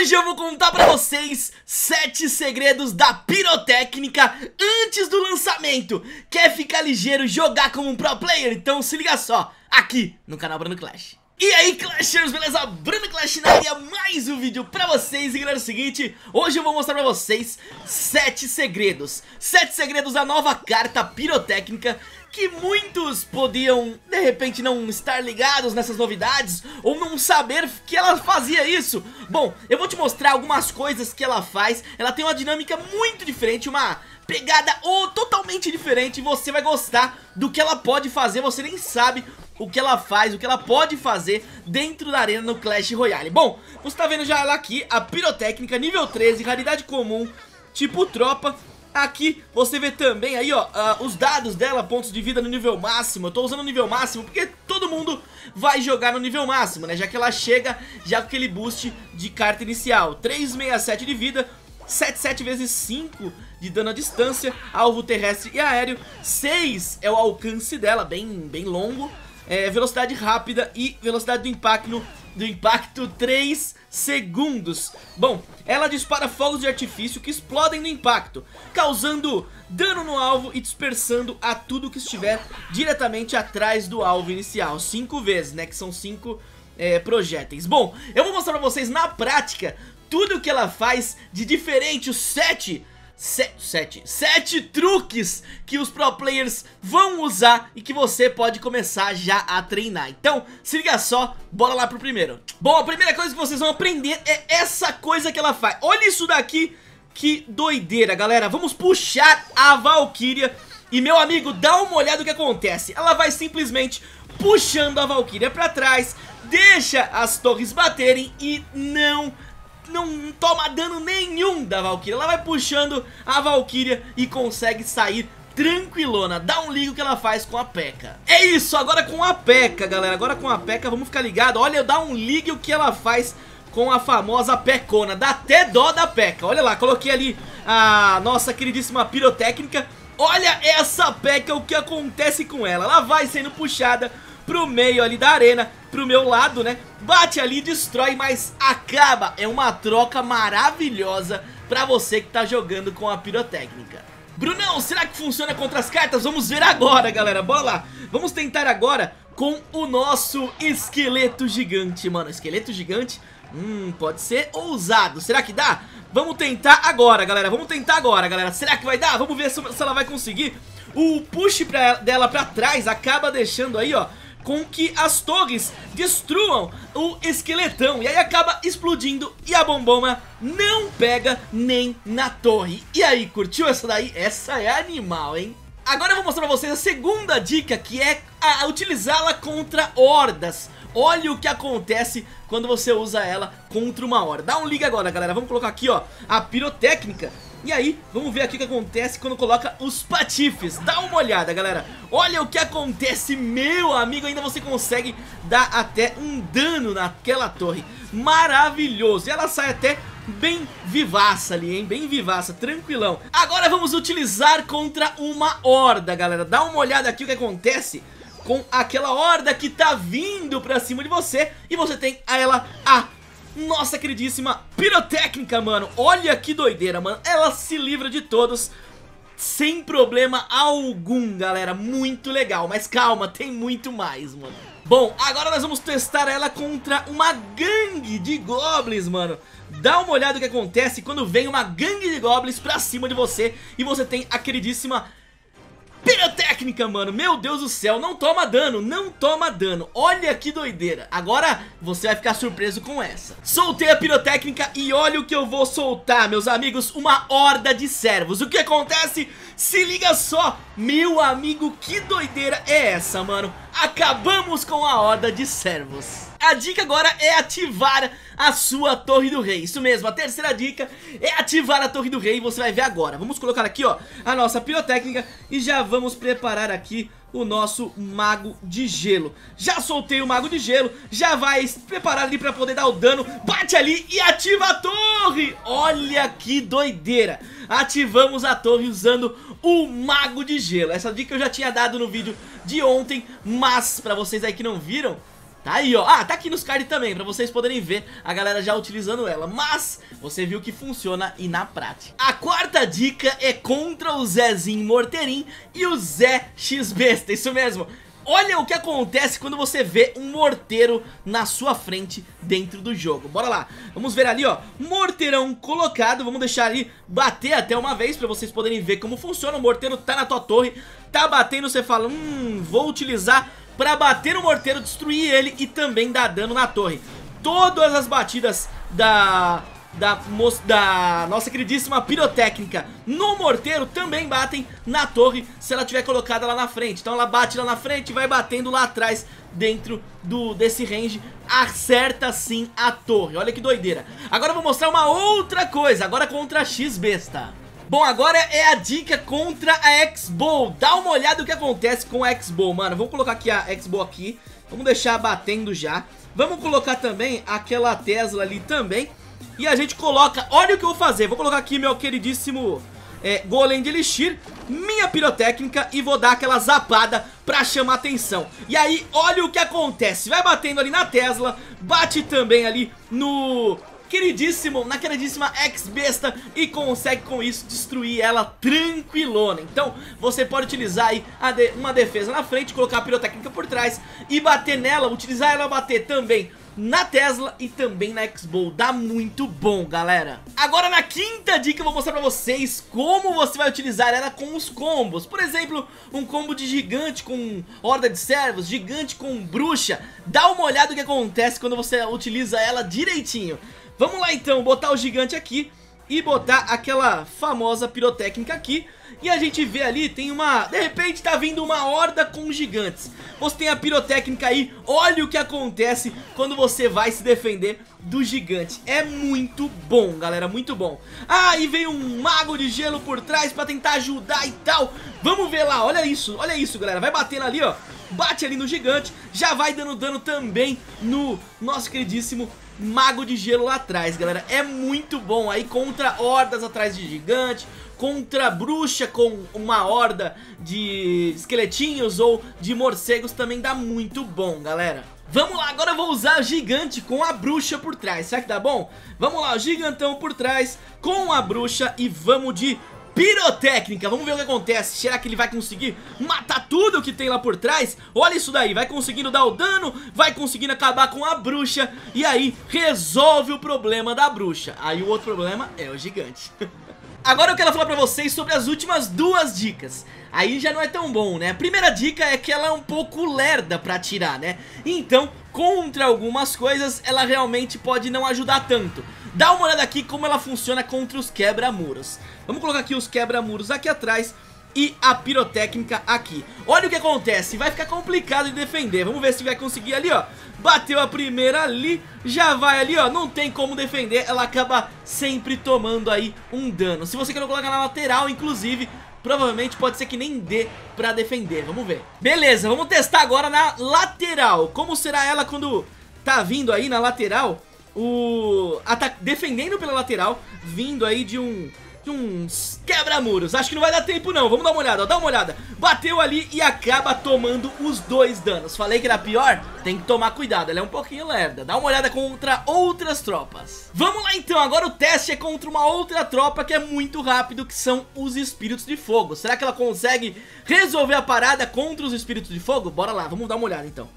Hoje eu vou contar pra vocês 7 segredos da pirotécnica antes do lançamento Quer ficar ligeiro, jogar como um pro player? Então se liga só, aqui no canal Bruno Clash e aí Clashers, beleza? Bruno Clash na área, mais um vídeo pra vocês E galera, é o seguinte, hoje eu vou mostrar pra vocês 7 segredos 7 segredos da nova carta pirotécnica que muitos podiam, de repente, não estar ligados nessas novidades ou não saber que ela fazia isso. Bom, eu vou te mostrar algumas coisas que ela faz. Ela tem uma dinâmica muito diferente, uma pegada ou totalmente diferente você vai gostar do que ela pode fazer, você nem sabe o que ela faz, o que ela pode fazer dentro da arena no Clash Royale. Bom, você tá vendo já ela aqui, a pirotécnica nível 13, raridade comum, tipo tropa, Aqui você vê também aí, ó, uh, os dados dela, pontos de vida no nível máximo. Eu tô usando o nível máximo porque todo mundo vai jogar no nível máximo, né? Já que ela chega já com aquele boost de carta inicial. 367 de vida, 77 vezes 5 de dano à distância, alvo terrestre e aéreo. 6 é o alcance dela, bem, bem longo. É, velocidade rápida e velocidade do impacto do impacto 3 segundos. Bom, ela dispara fogos de artifício que explodem no impacto, causando dano no alvo e dispersando a tudo que estiver diretamente atrás do alvo inicial. Cinco vezes, né? Que são cinco é, projéteis. Bom, eu vou mostrar pra vocês na prática tudo o que ela faz de diferente, os sete sete, sete truques que os pro players vão usar e que você pode começar já a treinar. Então, se liga só, bora lá pro primeiro. Bom, a primeira coisa que vocês vão aprender é essa coisa que ela faz. Olha isso daqui, que doideira, galera. Vamos puxar a Valkyria e, meu amigo, dá uma olhada no que acontece. Ela vai simplesmente puxando a Valkyria pra trás, deixa as torres baterem e não não toma dano nenhum da Valkyria. Ela vai puxando a Valkyria e consegue sair tranquilona. Dá um ligo que ela faz com a P.E.K.K.A. É isso, agora com a P.E.K.K.A, galera. Agora com a P.E.K.K.A, vamos ficar ligado. Olha, dá um ligo que ela faz com a famosa Pecona. Dá até dó da P.E.K.K.A. Olha lá, coloquei ali a nossa queridíssima pirotécnica. Olha essa P.E.K.K.A, o que acontece com ela. Ela vai sendo puxada pro meio ali da arena, pro meu lado, né? Bate ali, destrói, mas acaba. É uma troca maravilhosa pra você que tá jogando com a pirotécnica. Brunão, será que funciona contra as cartas? Vamos ver agora, galera. Bora lá. Vamos tentar agora com o nosso esqueleto gigante, mano. Esqueleto gigante, hum, pode ser ousado. Será que dá? Vamos tentar agora, galera. Vamos tentar agora, galera. Será que vai dar? Vamos ver se, ela vai conseguir. O push pra, dela pra trás acaba deixando aí, ó, com que as torres destruam o esqueletão. E aí acaba explodindo e a bomboma não pega nem na torre. E aí, curtiu essa daí? Essa é animal, hein? Agora eu vou mostrar pra vocês a segunda dica que é utilizá-la contra hordas. Olha o que acontece quando você usa ela contra uma horda. Dá um liga agora galera, vamos colocar aqui ó, a pirotécnica e aí, vamos ver aqui o que acontece quando coloca os patifes. Dá uma olhada, galera. Olha o que acontece, meu amigo. Ainda você consegue dar até um dano naquela torre. Maravilhoso. E ela sai até bem vivaça ali, hein? Bem vivaça, tranquilão. Agora vamos utilizar contra uma horda, galera. Dá uma olhada aqui o que acontece com aquela horda que tá vindo pra cima de você. E você tem ela a nossa queridíssima pirotécnica, mano. Olha que doideira, mano. Ela se livra de todos sem problema algum, galera. Muito legal. Mas calma, tem muito mais, mano. Bom, agora nós vamos testar ela contra uma gangue de goblins, mano. Dá uma olhada no que acontece quando vem uma gangue de goblins pra cima de você e você tem a queridíssima Pirotécnica, mano, meu Deus do céu, não toma dano, não toma dano. Olha que doideira, agora você vai ficar surpreso com essa. Soltei a pirotécnica e olha o que eu vou soltar, meus amigos. Uma horda de servos, o que acontece? Se liga só, meu amigo, que doideira é essa, mano Acabamos com a horda de servos. A dica agora é ativar a sua Torre do Rei. Isso mesmo, a terceira dica é ativar a Torre do Rei você vai ver agora. Vamos colocar aqui, ó, a nossa pirotécnica E já vamos preparar aqui o nosso Mago de Gelo. Já soltei o Mago de Gelo Já vai preparar ali pra poder dar o dano. Bate ali e ativa a torre Olha que doideira Ativamos a torre usando o Mago de Gelo Essa dica eu já tinha dado no vídeo de ontem Mas pra vocês aí que não viram Tá aí, ó. Ah, tá aqui nos cards também, pra vocês poderem ver a galera já utilizando ela. Mas você viu que funciona e na prática. A quarta dica é contra o Zezinho Morterim e o Zé X-Besta. Isso mesmo. Olha o que acontece quando você vê um morteiro na sua frente dentro do jogo. Bora lá, vamos ver ali ó, morteirão colocado. Vamos deixar ali bater até uma vez pra vocês poderem ver como funciona. O morteiro tá na tua torre, tá batendo, você fala Hum, vou utilizar pra bater o morteiro, destruir ele e também dar dano na torre. Todas as batidas da da, da nossa queridíssima pirotécnica no morteiro também batem na torre se ela tiver colocada lá na frente. Então ela bate lá na frente e vai batendo lá atrás dentro do, desse range, acerta sim a torre. Olha que doideira. Agora eu vou mostrar uma outra coisa, agora contra a X-Besta. Bom, agora é a dica contra a X-Bow. Dá uma olhada no que acontece com a X-Bow, mano. Vamos colocar aqui a X-Bow aqui. Vamos deixar batendo já. Vamos colocar também aquela Tesla ali também. E a gente coloca, olha o que eu vou fazer. Vou colocar aqui meu queridíssimo é, Golem de Elixir Minha pirotécnica E vou dar aquela zapada pra chamar atenção. E aí, olha o que acontece. Vai batendo ali na Tesla Bate também ali no queridíssimo, na queridíssima ex-besta e consegue com isso destruir ela tranquilona. Então você pode utilizar aí de, uma defesa na frente, colocar a pirotécnica por trás e bater nela, utilizar ela bater também na Tesla e também na Xbox. Dá muito bom, galera. Agora na quinta dica eu vou mostrar pra vocês como você vai utilizar ela com os combos. Por exemplo, um combo de gigante com horda de servos, gigante com bruxa. Dá uma olhada no que acontece quando você utiliza ela direitinho. Vamos lá então, botar o gigante aqui e botar aquela famosa pirotécnica aqui. E a gente vê ali, tem uma... De repente tá vindo uma horda com gigantes. Você tem a pirotécnica aí Olha o que acontece quando você vai se defender do gigante. É muito bom, galera, muito bom. Ah, e veio um mago de gelo por trás pra tentar ajudar e tal. Vamos ver lá, olha isso, olha isso, galera. Vai batendo ali, ó Bate ali no gigante Já vai dando dano também no nosso queridíssimo mago de gelo lá atrás, galera É muito bom aí contra hordas atrás de gigante contra bruxa com uma horda de esqueletinhos ou de morcegos também dá muito bom, galera. Vamos lá, agora eu vou usar o gigante com a bruxa por trás, será que dá bom? Vamos lá, o gigantão por trás com a bruxa e vamos de pirotécnica. Vamos ver o que acontece, será que ele vai conseguir matar tudo que tem lá por trás? Olha isso daí, vai conseguindo dar o dano, vai conseguindo acabar com a bruxa. E aí resolve o problema da bruxa. Aí o outro problema é o gigante Agora eu quero falar pra vocês sobre as últimas duas dicas Aí já não é tão bom, né? A primeira dica é que ela é um pouco lerda pra atirar, né? Então, contra algumas coisas, ela realmente pode não ajudar tanto Dá uma olhada aqui como ela funciona contra os quebra-muros Vamos colocar aqui os quebra-muros aqui atrás e a pirotécnica aqui. Olha o que acontece, vai ficar complicado de defender. Vamos ver se vai conseguir ali, ó. Bateu a primeira ali, já vai ali, ó. Não tem como defender, ela acaba sempre tomando aí um dano. Se você quer colocar na lateral, inclusive Provavelmente pode ser que nem dê pra defender, vamos ver. Beleza, vamos testar agora na lateral. Como será ela quando tá vindo aí na lateral? O... Ata... Defendendo pela lateral Vindo aí de um uns quebra-muros. Acho que não vai dar tempo não, vamos dar uma olhada, ó, dá uma olhada. Bateu ali e acaba tomando os dois danos. Falei que era pior? Tem que tomar cuidado, ela é um pouquinho lerda. Dá uma olhada contra outras tropas. Vamos lá então, agora o teste é contra uma outra tropa que é muito rápido Que são os Espíritos de Fogo. Será que ela consegue resolver a parada contra os Espíritos de Fogo? Bora lá, vamos dar uma olhada então.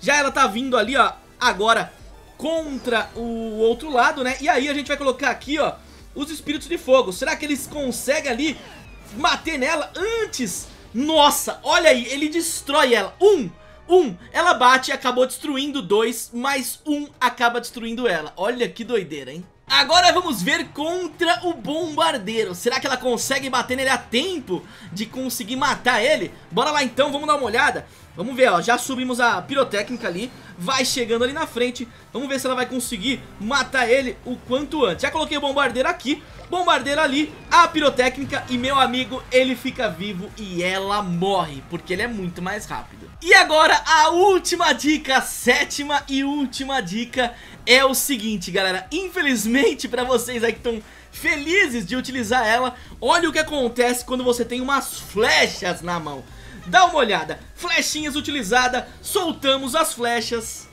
Já ela tá vindo ali, ó, agora contra o outro lado, né? E aí a gente vai colocar aqui, ó os espíritos de fogo. Será que eles conseguem ali bater nela antes? Nossa, olha aí, ele destrói ela. Um, um, ela bate e acabou destruindo dois, mas um acaba destruindo ela. Olha que doideira, hein? Agora vamos ver contra o bombardeiro. Será que ela consegue bater nele a tempo de conseguir matar ele? Bora lá então, vamos dar uma olhada. Vamos ver, ó, já subimos a pirotécnica ali. Vai chegando ali na frente. Vamos ver se ela vai conseguir matar ele o quanto antes. Já coloquei o bombardeiro aqui. Bombardeiro ali, a pirotécnica. E meu amigo, ele fica vivo e ela morre Porque ele é muito mais rápido E agora a última dica, a sétima e última dica é o seguinte, galera. Infelizmente, pra vocês aí que estão felizes de utilizar ela, olha o que acontece quando você tem umas flechas na mão. Dá uma olhada, flechinhas utilizadas, soltamos as flechas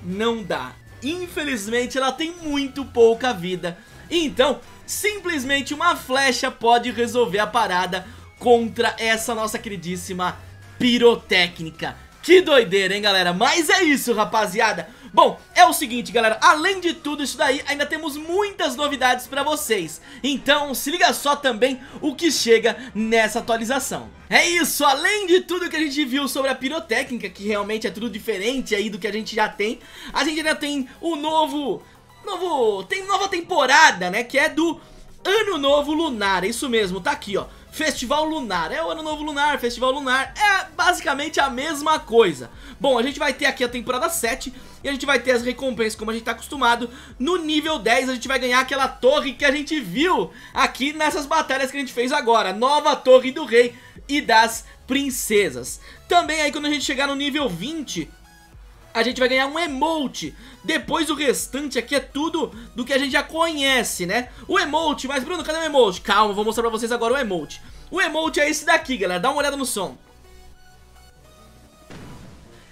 não dá. Infelizmente ela tem muito pouca vida. Então, simplesmente uma flecha pode resolver a parada contra essa nossa queridíssima pirotécnica. Que doideira, hein, galera? Mas é isso, rapaziada. Bom, é o seguinte, galera, além de tudo isso daí, ainda temos muitas novidades pra vocês. Então, se liga só também o que chega nessa atualização. É isso, além de tudo que a gente viu sobre a pirotécnica, que realmente é tudo diferente aí do que a gente já tem, a gente ainda tem o novo... Novo... Tem nova temporada, né, que é do Ano Novo Lunar, é isso mesmo, tá aqui, ó. Festival Lunar, é o Ano Novo Lunar, Festival Lunar, é basicamente a mesma coisa. Bom, a gente vai ter aqui a temporada 7 e a gente vai ter as recompensas como a gente tá acostumado. No nível 10 a gente vai ganhar aquela torre que a gente viu aqui nessas batalhas que a gente fez agora. Nova Torre do Rei e das Princesas. Também aí quando a gente chegar no nível 20 a gente vai ganhar um emote. Depois o restante aqui é tudo do que a gente já conhece, né? O emote, mas Bruno, cadê o emote? Calma, vou mostrar pra vocês agora o emote. O emote é esse daqui, galera, dá uma olhada no som.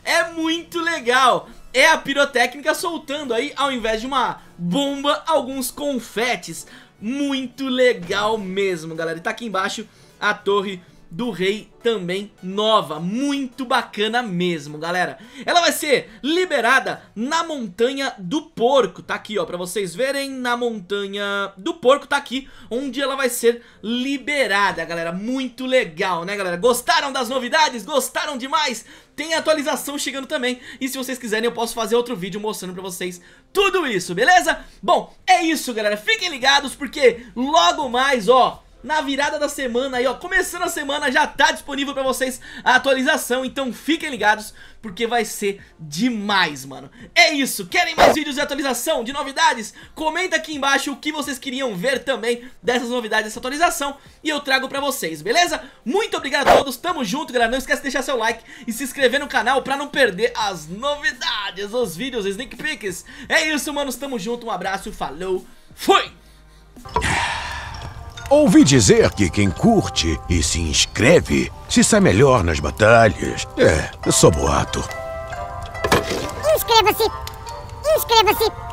É muito legal. É a pirotécnica soltando aí, ao invés de uma bomba, alguns confetes. Muito legal mesmo, galera. E tá aqui embaixo a torre do rei também nova, muito bacana mesmo, galera. Ela vai ser liberada na Montanha do Porco, tá aqui, ó, pra vocês verem, na Montanha do Porco, tá aqui, onde ela vai ser liberada, galera. Muito legal, né, galera? Gostaram das novidades? Gostaram demais? Tem atualização chegando também, e se vocês quiserem eu posso fazer outro vídeo mostrando pra vocês tudo isso, beleza? Bom, é isso, galera. Fiquem ligados, porque logo mais, ó na virada da semana aí, ó, começando a semana, já tá disponível pra vocês a atualização, então fiquem ligados, porque vai ser demais, mano. É isso, querem mais vídeos de atualização, de novidades? Comenta aqui embaixo o que vocês queriam ver também dessas novidades, dessa atualização, e eu trago pra vocês, beleza? Muito obrigado a todos, tamo junto, galera, não esquece de deixar seu like e se inscrever no canal pra não perder as novidades, os vídeos, os sneak peeks. É isso, manos, tamo junto, um abraço, falou, fui! Ouvi dizer que quem curte e se inscreve se sai melhor nas batalhas. É, sou boato. Inscreva-se! Inscreva-se!